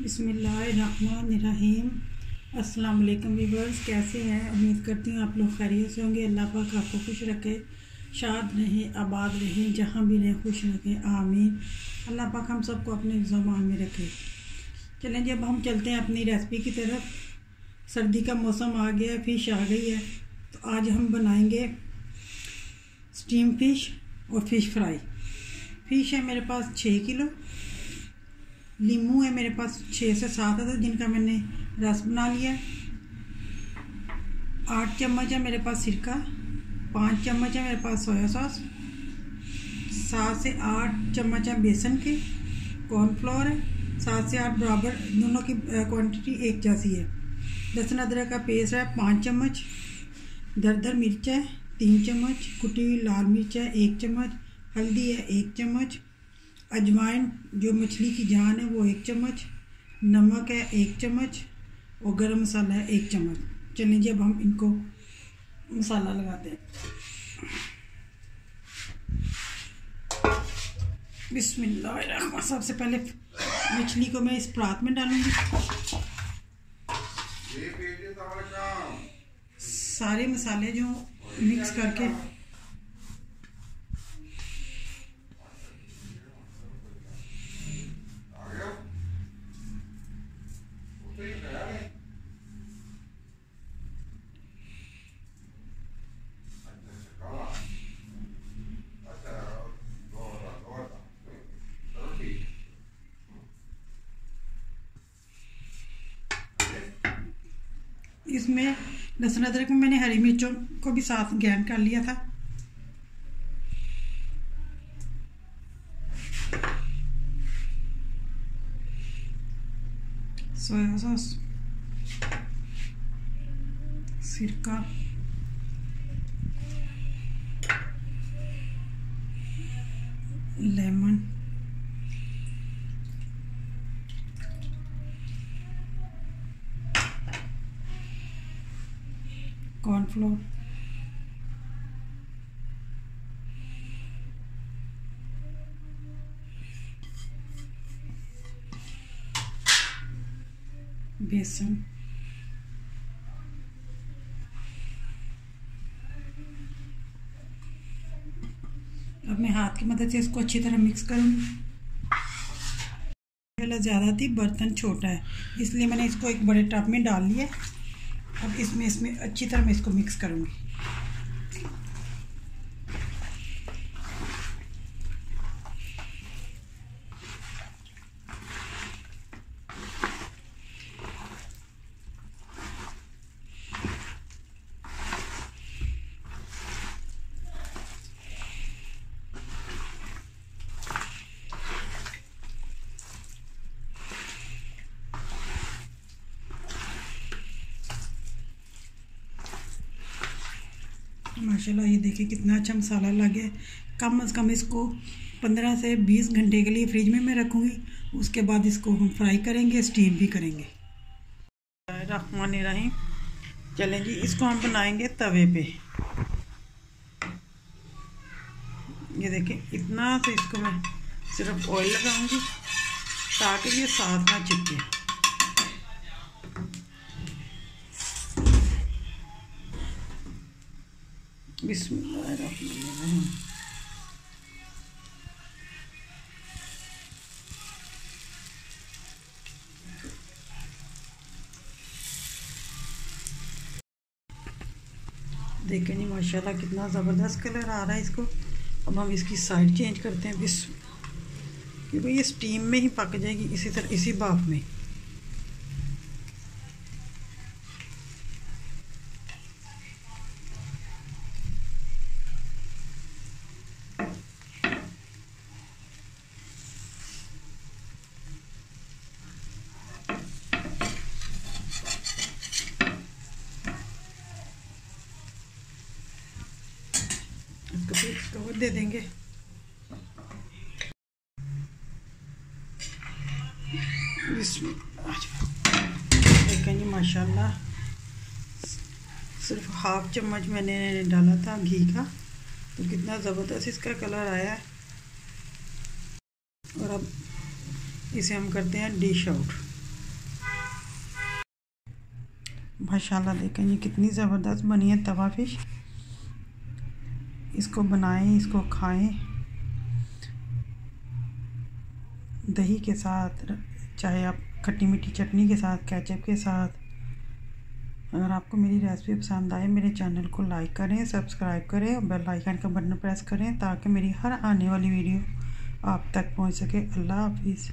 बिसमीम अस्सलाम वालेकुम वीवर्स कैसे हैं? उम्मीद करती हूँ आप लोग खैरियत से होंगे। अल्लाह पाक आपको खुश रखे, शाद रहें, आबाद रहें, जहाँ भी रहें, खुश रखें। आमीन। अल्लाह पाक हम सबको अपने जमान में रखे। चलें जब हम चलते हैं अपनी रेसिपी की तरफ़। सर्दी का मौसम आ गया है, फ़िश आ गई है। तो आज हम बनाएँगे स्टीम फ़िश और फ़िश फ्राई। फ़िश है मेरे पास छः किलो। लीमू है मेरे पास छः से सात है जिनका मैंने रस बना लिया आठ चम्मच है मेरे पास सिरका, पाँच चम्मच है मेरे पास सोया सॉस, सात से आठ चम्मच है बेसन के कॉर्नफ्लोर है, सात से आठ बराबर, दोनों की क्वांटिटी एक जैसी है। लहसुन अदरक का पेस्ट है पाँच चम्मच, दरदर मिर्च है तीन चम्मच, कुटी हुई लाल मिर्च है एक चम्मच, हल्दी है एक चम्मच अजवाइन, जो मछली की जान है, वो एक चम्मच, नमक है एक चम्मच, और गरम मसाला है एक चम्मच। चलिए जी, अब हम इनको मसाला लगाते हैं। बिस्मिल्लाह सबसे पहले मछली को मैं इस परात में डालूँगी। सारे मसाले जो मिक्स करके इसमें लहसुन अदरक में मैंने हरी मिर्चों को भी साथ ग्रैंड कर लिया था। सोया सॉस सिरका लेमन कॉर्नफ्लोर बेसन। अब मैं हाथ की मदद से इसको अच्छी तरह मिक्स करूँगी। ज़्यादा थी, बर्तन छोटा है। इसलिए मैंने इसको एक बड़े टब में डाल लिया। अब इसमें इसमें अच्छी तरह मैं इसको मिक्स करूँगी। माशाल्लाह, ये देखिए कितना अच्छा मसाला लग। कम अज़ कम इसको पंद्रह से बीस घंटे के लिए फ्रिज में मैं रखूँगी। उसके बाद इसको हम फ्राई करेंगे, स्टीम भी करेंगे। रहमान रहीम चलें जी इसको हम बनाएँगे तवे पे। ये देखिए, इतना तो इसको मैं सिर्फ़ ऑयल लगाऊँगी ताकि ये साथ ना चिपके। देखें जी, माशाल्लाह कितना ज़बरदस्त कलर आ रहा है इसको। अब हम इसकी साइड चेंज करते हैं। बिस क्योंकि ये स्टीम में ही पक जाएगी, इसी तरह, इसी बाफ में। इसको कवर दे देंगे। जी, माशाल्लाह। सिर्फ़ हाफ़ चम्मच मैंने डाला था घी का। तो कितना ज़बरदस्त इसका कलर आया है। और अब इसे हम करते हैं डिश आउट। माशाल्लाह, देखें जी, कितनी ज़बरदस्त बनी है तवा फ़िश। इसको बनाएँ, इसको खाएँ। दही के साथ, चाहे आप खट्टी मीठी चटनी के साथ कैचअप के साथ। अगर आपको मेरी रेसिपी पसंद आए, मेरे चैनल को लाइक करें, सब्सक्राइब करें और बेल आइकन का बटन प्रेस करें ताकि मेरी हर आने वाली वीडियो आप तक पहुँच सके। अल्लाह हाफिज़।